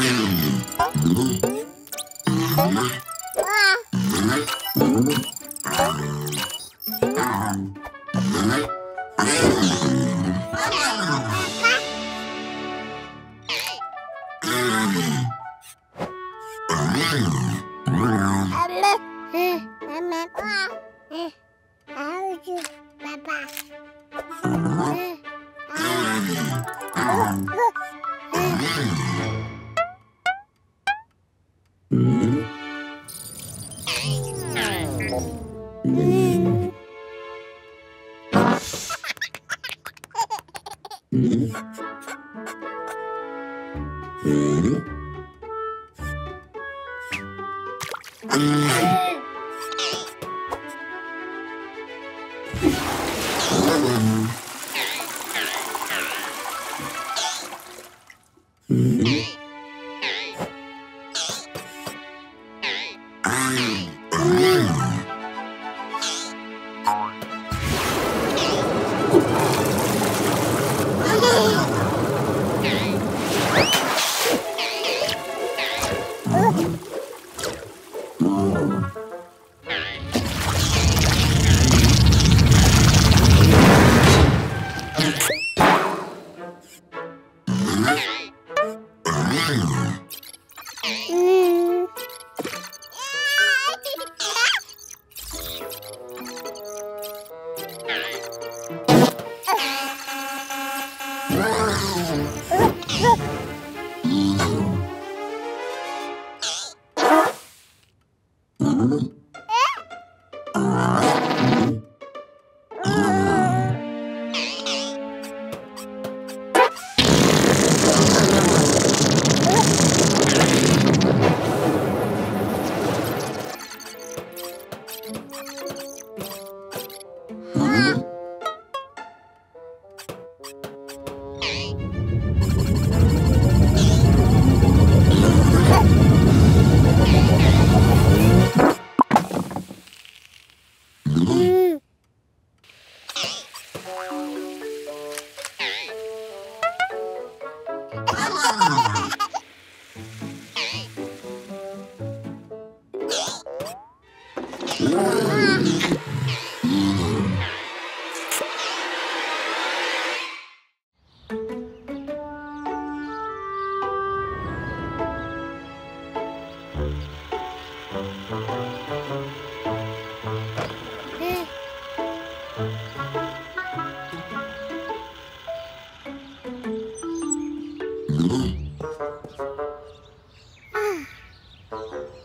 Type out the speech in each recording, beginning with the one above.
Mm-hmm.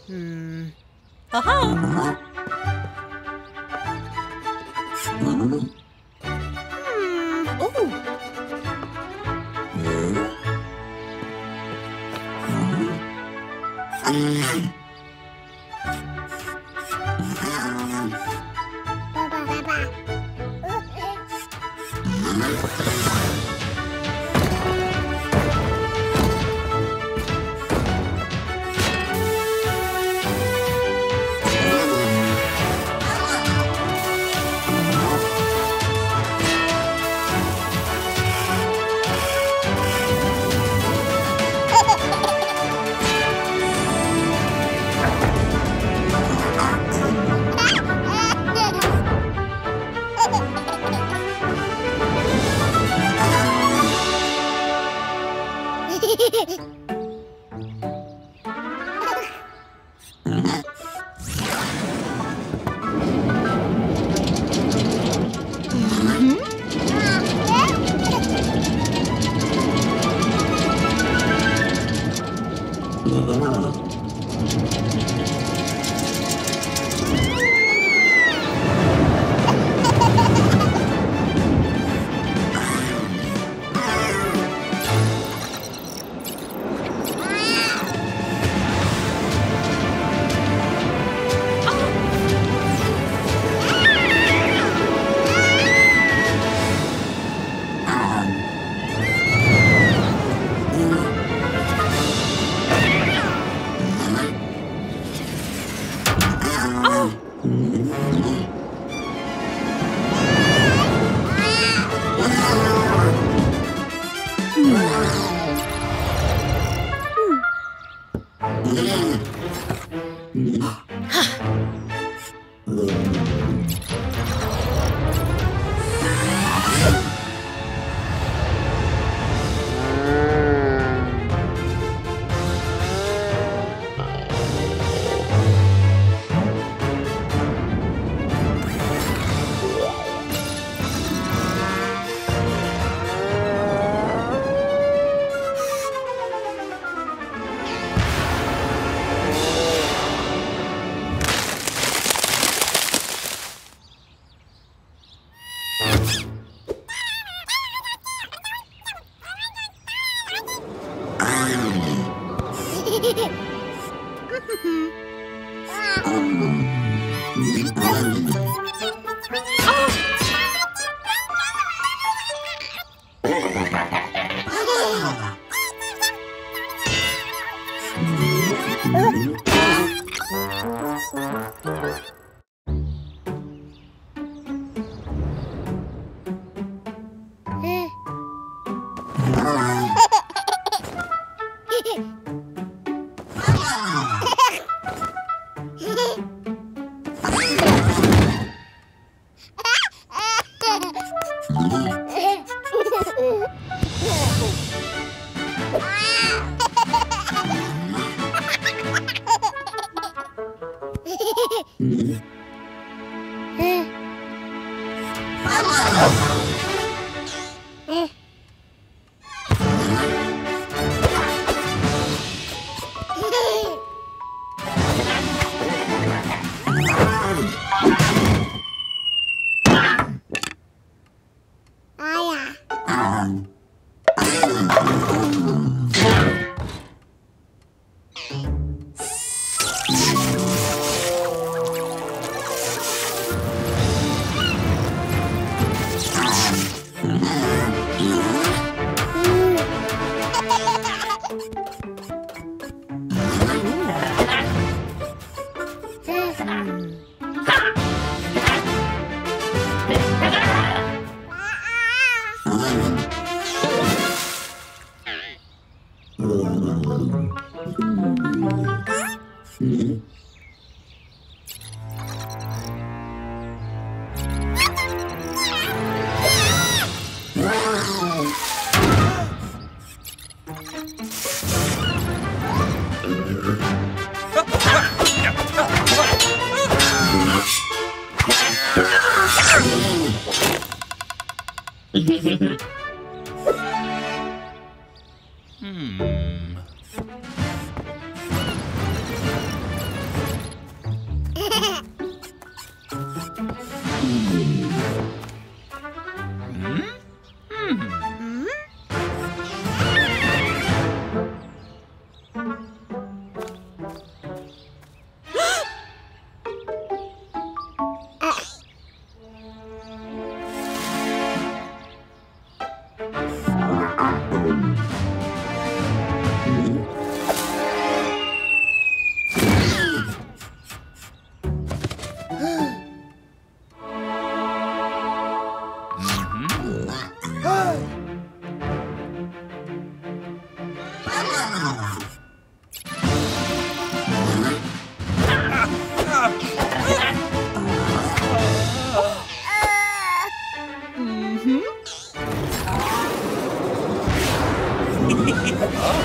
hmm. Aha! Hehehehe Música Bye. hmm. Oh.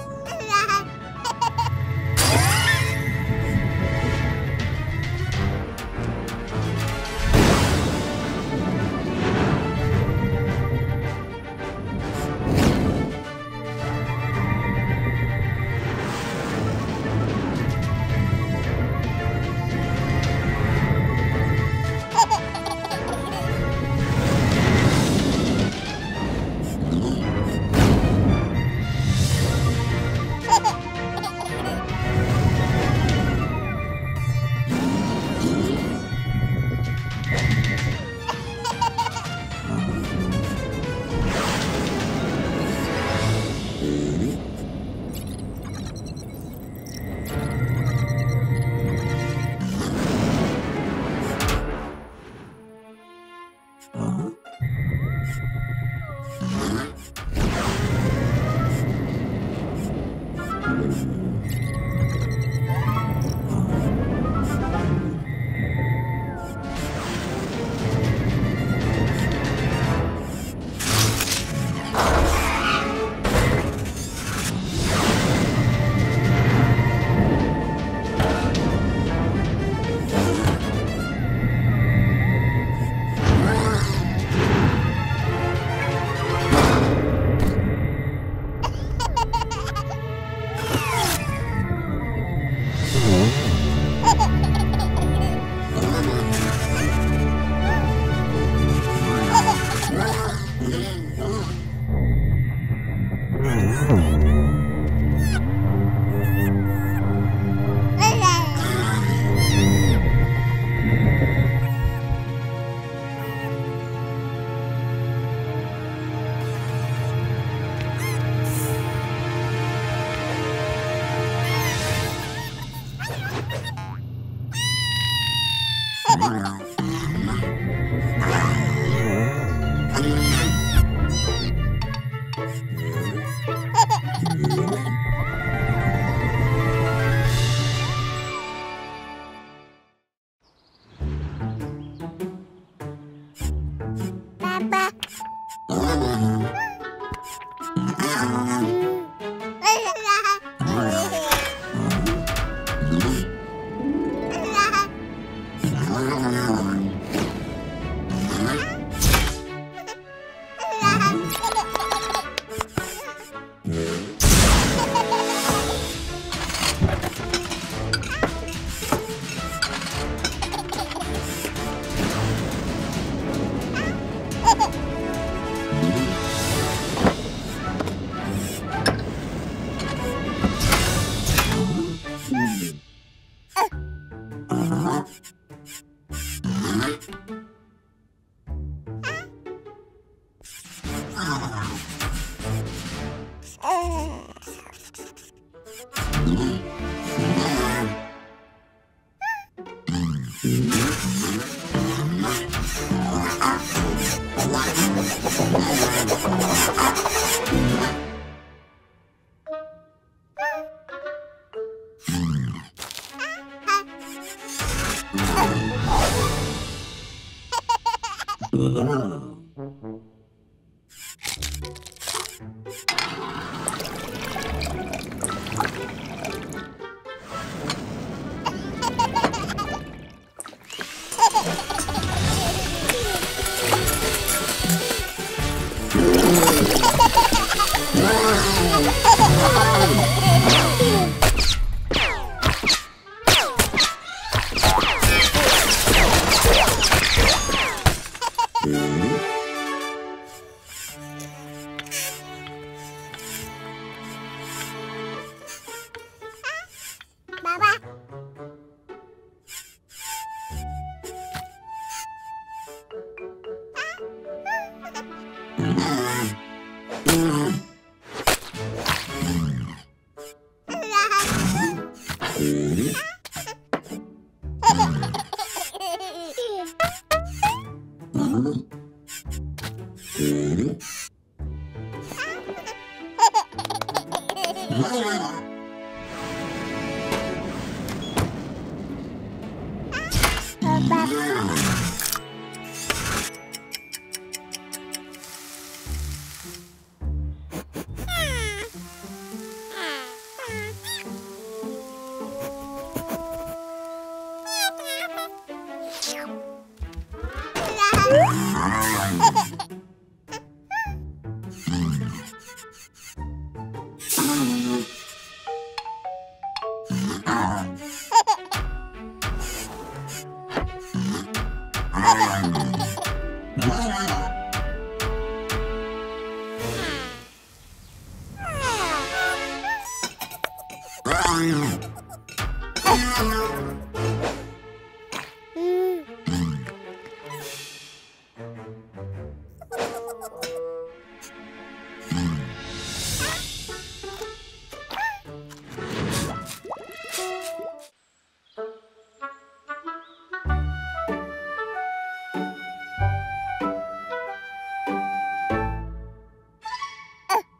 life.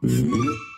Mm-hmm.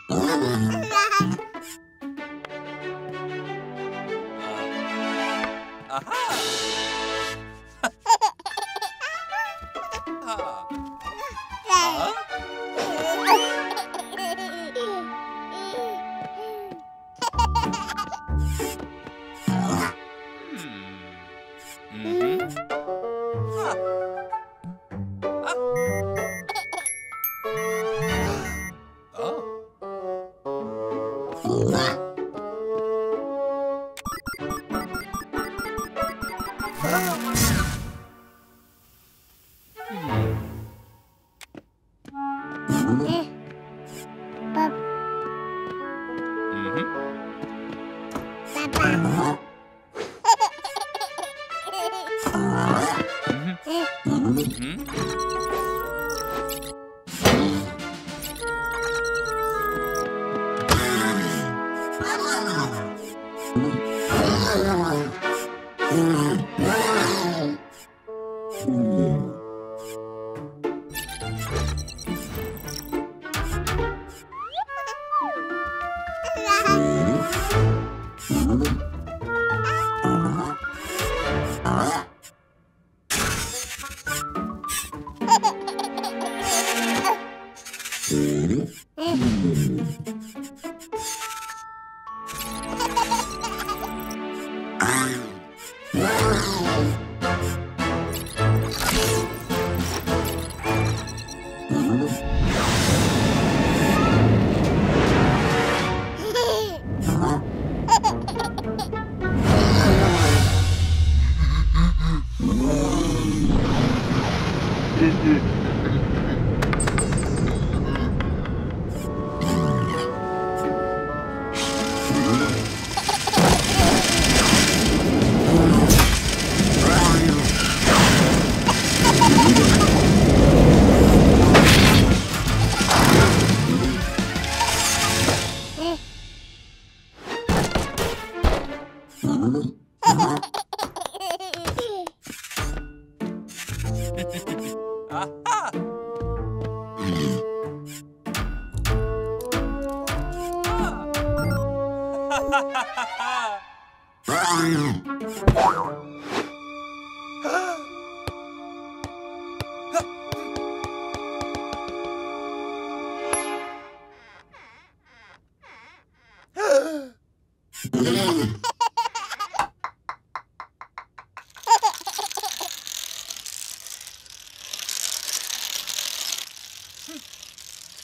Mm-hmm.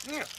Música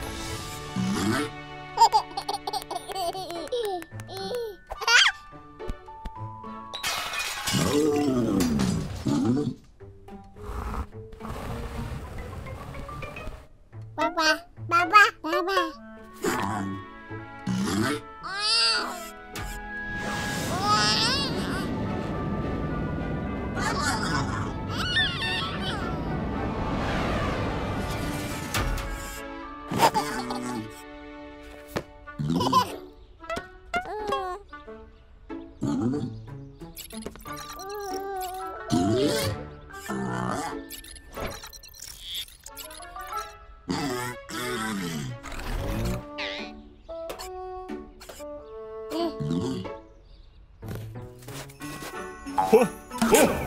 滚滚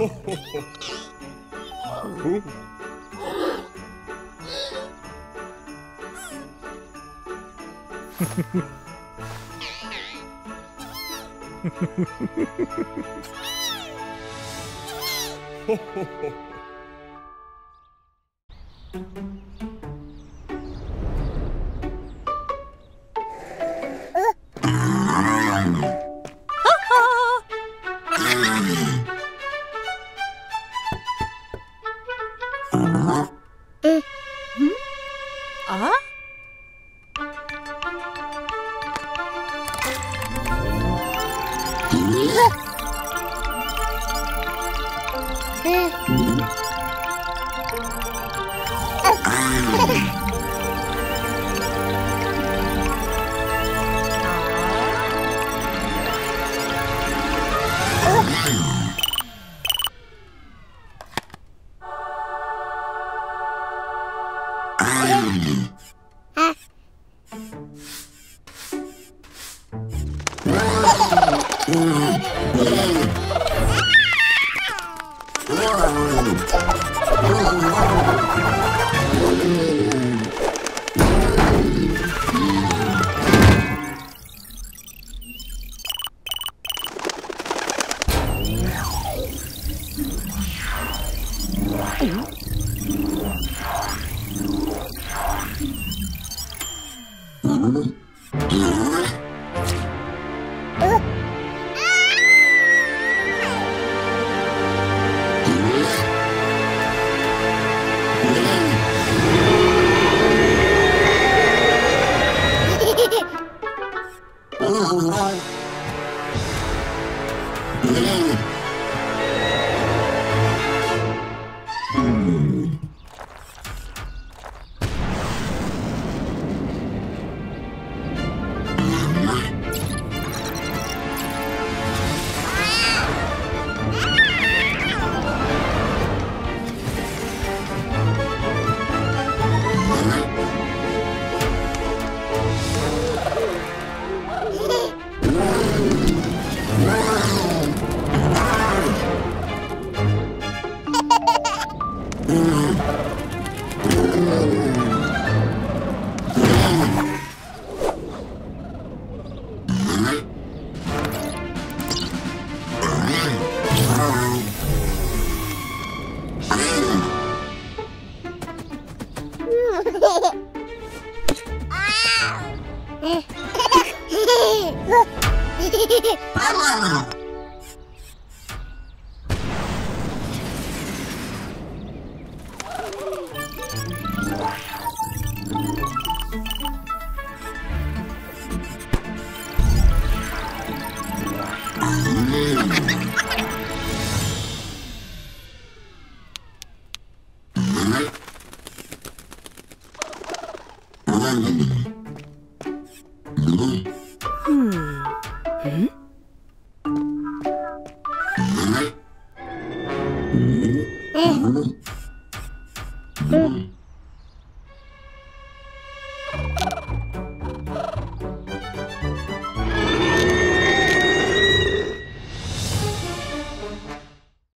Ooh. ho ho ho Mind. Ah!